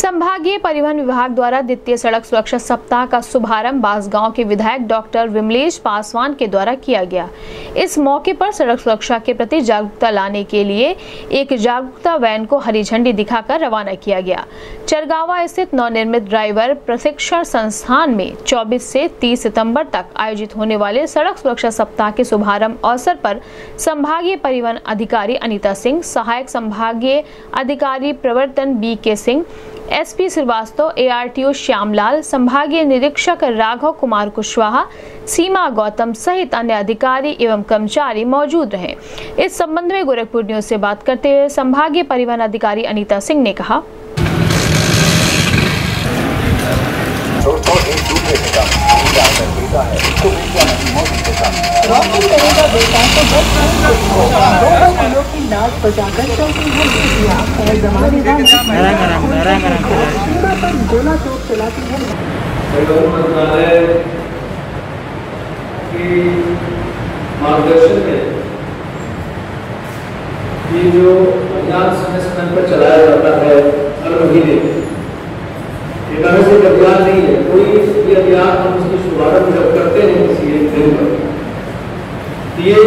संभागीय परिवहन विभाग द्वारा द्वितीय सड़क सुरक्षा सप्ताह का शुभारंभ बासगांव के विधायक डॉक्टर विमलेश पासवान के द्वारा किया गया। इस मौके पर सड़क सुरक्षा के प्रति जागरूकता लाने के लिए एक जागरूकता वैन को हरी झंडी दिखाकर रवाना किया गया। चरगावा स्थित नवनिर्मित ड्राइवर प्रशिक्षण संस्थान में 24 से तीस सितंबर तक आयोजित होने वाले सड़क सुरक्षा सप्ताह के शुभारंभ अवसर पर संभागीय परिवहन अधिकारी अनिता सिंह, सहायक संभागीय अधिकारी प्रवर्तन B K Singh S P Shrivastava, ARTO Shyamlal, संभागीय निरीक्षक राघव कुमार कुशवाहा, सीमा गौतम सहित अन्य अधिकारी एवं कर्मचारी मौजूद रहे। इस संबंध में गोरखपुर न्यूज़ से बात करते हुए संभागीय परिवहन अधिकारी अनीता सिंह ने कहा। तो नाच बजाकर चलती है बेटियाँ और जमानेदार सीमा पर गोला चौक चलाती है। मार्गदर्शन में ये जो अभियान समय समय पर चलाया जाता है हर महीने से एक अभियान नहीं है कोई ये अभियान हम उसकी शुभारंभ जब करते हैं किसी एक दिन पर तो ये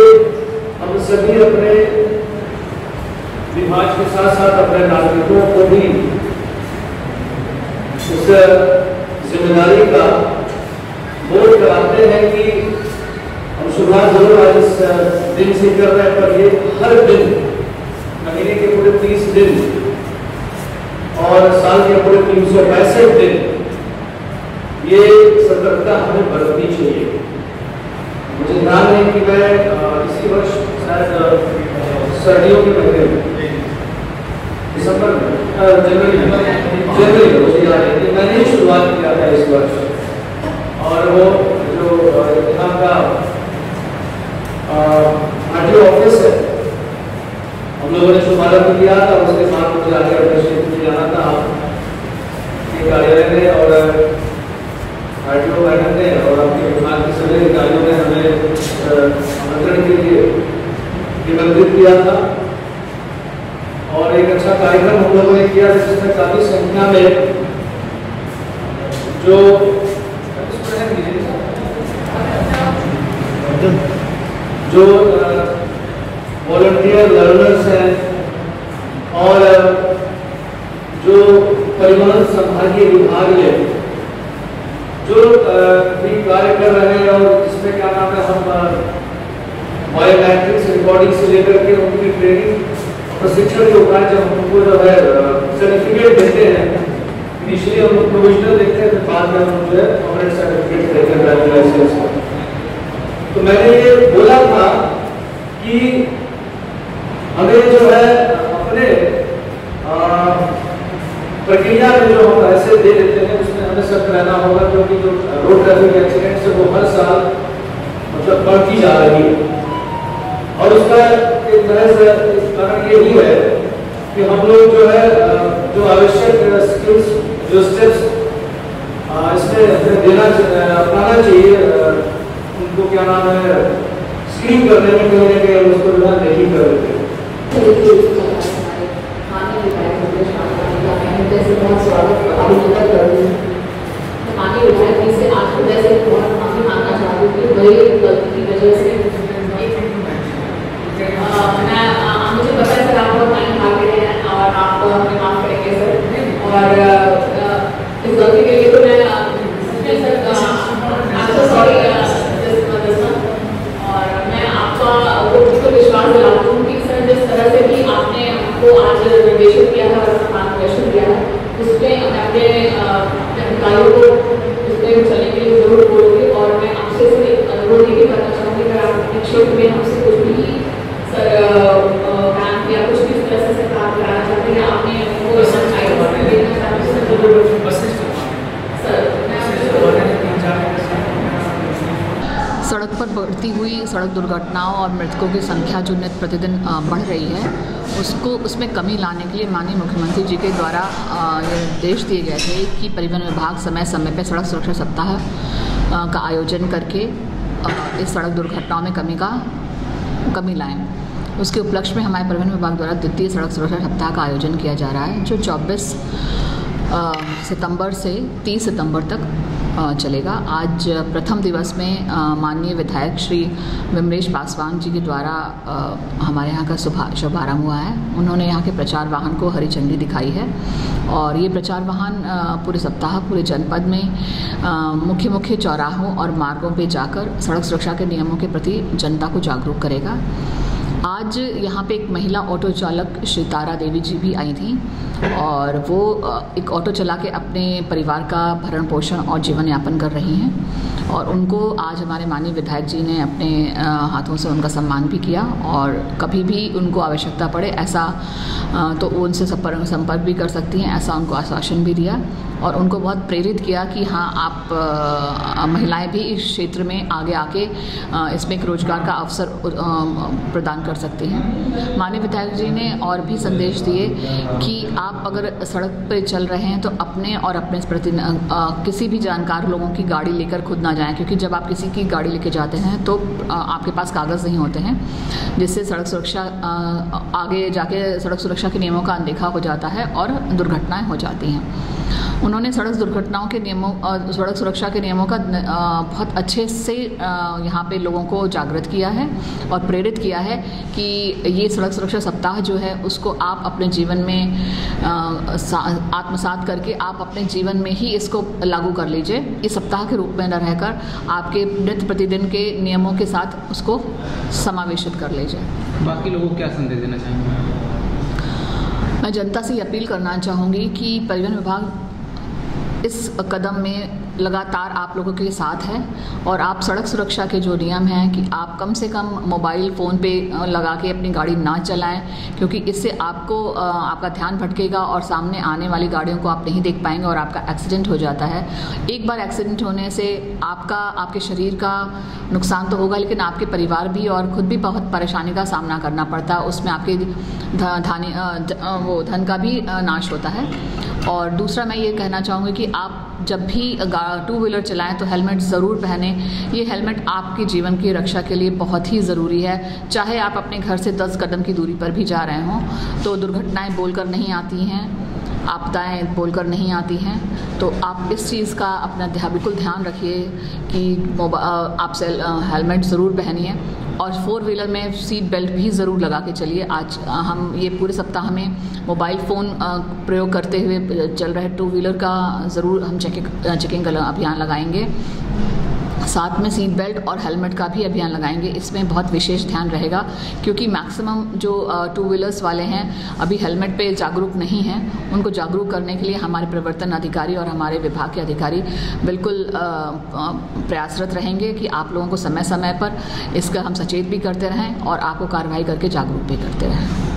हम सभी अपने विभाग के साथ साथ अपने नागरिकों को भी उस ज़िम्मेदारी का बोध कराते हैं कि हम शुरुआत ज़रूर आज इस दिन से कर रहे हैं पर ये हर दिन महीने के पूरे तीस दिन, और साल के पूरे तीन सौ पैंसठ दिन, ये सतर्कता हमें बरतनी चाहिए। मुझे ध्यान है कि मैं इसी वर्ष शायद सर्दियों के महीने में दिसंबर में अ, जनवरी में जनवरी में मुझे याद है कि मैंने ही शुरुआत किया था इस वर्ष और वो जो अ, यहाँ का आरटीओ ऑफ़िस है हम लोगों ने शुभारंभ किया था उसके बाद मुझे आगे अपने क्षेत्र में जाना था आपके कार्यालय में और आरटीओ मैडम ने और आपके विभाग के सभी अधिकारियों ने हमें अ, आमंत्रण के लिए निमंत्रित किया था। और एक अच्छा कार्यक्रम हम लोगों ने किया जिसमें काफ़ी संख्या में जो जो वॉलंटियर लर्नर्स हैं और जो परिवहन संभागीय विभाग में जो भी कार्य कर रहे हैं और जिसमें क्या नाम है, हम बायोमेट्रिक्स रिकॉर्डिंग से लेकर के उनकी ट्रेनिंग प्रशिक्षण के उपरांत जब हमको जो है सर्टिफिकेट देते हैं इनिशियली हम लोग प्रोविजनल देखते हैं, फिर बाद में हम जो है परमानेंट सर्टिफिकेट देते हैं ड्राइविंग लाइसेंस का। तो मैंने ये बोला था कि हमें जो है अपने प्रक्रिया में जो हम पैसे दे देते हैं, उसमें हमें सख्त रहना होगा, क्योंकि जो रोड ट्रैफ़िक एक्सीडेंट है, वो हर साल मतलब बढ़ती जा रही है। और उसका एक तरह से कारण ये भी है कि हम लोग जो है जो आवश्यक स्किल्स जो स्टेप्स इसमें देना अपनाना चाहिए उनको क्या नाम है स्क्रीन करने में कहीं ना कहीं उसको ध्यान है नहीं कर देते माननीय विधायक जी से आज खुदा से बहुत माफ़ी मांगना चाहती हूँ कि मेरी गलती की वजह से अ, मैं अ, मुझे पता है सर आप बहुत टाइम भाग रहे हैं और आप हमें माफ़ करेंगे, सर। और इस गलती के लिए तो मैं आपको सॉरी और मैं आपका वो बिल्कुल विश्वास दिलाती हूँ कि, सर, जिस तरह से भी आपने हमको आज निर्देशित किया है और मार्गदर्शन दिया है, उसमें मैं अपने अपने अधिकारियों को उसमें चलने के लिए ज़रूर बोलूँगी। और मैं आपसे अनुरोध ये भी करना चाहूँगी, अगर आप अपने क्षेत्र में हमसे कुछ भी, सर सड़क पर बढ़ती हुई सड़क दुर्घटनाओं और मृतकों की संख्या जो नित प्रतिदिन बढ़ रही है उसको उसमें कमी लाने के लिए माननीय मुख्यमंत्री जी के द्वारा ये निर्देश दिए गए थे कि परिवहन विभाग समय समय पर सड़क सुरक्षा सप्ताह का आयोजन करके इस सड़क दुर्घटनाओं में कमी का कमी लाएँ। उसके उपलक्ष्य में हमारे परिवहन विभाग द्वारा द्वितीय सड़क सुरक्षा सप्ताह का आयोजन किया जा रहा है जो 24 अ, सितंबर से 30 सितंबर तक चलेगा। आज प्रथम दिवस में माननीय विधायक श्री विमरेश पासवान जी के द्वारा हमारे यहाँ का शुभा शुभारंभ हुआ है। उन्होंने यहाँ के प्रचार वाहन को हरी झंडी दिखाई है और ये प्रचार वाहन पूरे सप्ताह पूरे जनपद में मुख्य मुख्य चौराहों और मार्गों पे जाकर सड़क सुरक्षा के नियमों के प्रति जनता को जागरूक करेगा। आज यहाँ पे एक महिला ऑटो चालक श्री तारा देवी जी भी आई थी और वो एक ऑटो चला के अपने परिवार का भरण पोषण और जीवन यापन कर रही हैं और उनको आज हमारे माननीय विधायक जी ने अपने हाथों से उनका सम्मान भी किया और कभी भी उनको आवश्यकता पड़े ऐसा तो उनसे संपर्क भी कर सकती हैं, ऐसा उनको आश्वासन भी दिया। और उनको बहुत प्रेरित किया कि हाँ आप महिलाएँ भी इस क्षेत्र में आगे आके इसमें एक रोज़गार का अवसर प्रदान कर सकती हैं। माननीय विधायक जी ने और भी संदेश दिए कि आप अगर सड़क पर चल रहे हैं तो अपने और अपने प्रति किसी भी जानकार लोगों की गाड़ी लेकर खुद ना जाएँ, क्योंकि जब आप किसी की गाड़ी लेके जाते हैं तो आपके पास कागज़ नहीं होते हैं, जिससे सड़क सुरक्षा आगे जाके सड़क सुरक्षा के नियमों का अनदेखा हो जाता है और दुर्घटनाएँ हो जाती हैं। उन्होंने सड़क दुर्घटनाओं के नियमों सड़क सुरक्षा के नियमों का बहुत अच्छे से यहाँ पे लोगों को जागृत किया है और प्रेरित किया है कि ये सड़क सुरक्षा सप्ताह जो है उसको आप अपने जीवन में आत्मसात करके आप अपने जीवन में ही इसको लागू कर लीजिए। इस सप्ताह के रूप में न रहकर आपके नित्य प्रतिदिन के नियमों के साथ उसको समावेशित कर लीजिए। बाकी लोगों को क्या संदेश देना चाहेंगे? मैं जनता से अपील करना चाहूँगी कि परिवहन विभाग इस कदम में लगातार आप लोगों के साथ है और आप सड़क सुरक्षा के जो नियम हैं कि आप कम से कम मोबाइल फ़ोन पे लगा के अपनी गाड़ी ना चलाएँ, क्योंकि इससे आपको आपका ध्यान भटकेगा और सामने आने वाली गाड़ियों को आप नहीं देख पाएँगे और आपका एक्सीडेंट हो जाता है। एक बार एक्सीडेंट होने से आपका, आपके शरीर का नुकसान तो होगा, लेकिन आपके परिवार भी और खुद भी बहुत परेशानी का सामना करना पड़ता है उसमें आपके धानी वो धन का भी नाश होता है। और दूसरा मैं ये कहना चाहूँगी कि आप जब भी टू व्हीलर चलाएँ तो हेलमेट ज़रूर पहने। ये हेलमेट आपके जीवन की रक्षा के लिए बहुत ही ज़रूरी है। चाहे आप अपने घर से 10 कदम की दूरी पर भी जा रहे हों तो दुर्घटनाएँ बोलकर नहीं आती हैं। आपदाएँ बोलकर नहीं आती हैं तो आप इस चीज़ का अपना ध्या, बिल्कुल ध्यान रखिए कि आप से हेलमेट ज़रूर पहनिए और फोर व्हीलर में सीट बेल्ट भी ज़रूर लगा के चलिए। आज हम ये पूरे सप्ताह में मोबाइल फ़ोन प्रयोग करते हुए चल रहे टू व्हीलर का ज़रूर हम चेकिंग चेकिंग अभियान लगाएँगे। साथ में सीट बेल्ट और हेलमेट का भी अभियान लगाएँगे। इसमें बहुत विशेष ध्यान रहेगा, क्योंकि मैक्सिमम जो टू व्हीलर्स वाले हैं, अभी हेलमेट पे जागरूक नहीं हैं। उनको जागरूक करने के लिए हमारे प्रवर्तन अधिकारी और हमारे विभाग के अधिकारी बिल्कुल प्रयासरत रहेंगे कि आप लोगों को समय समय पर इसका हम सचेत भी करते रहें और आपको कार्रवाई करके जागरूक भी करते रहें।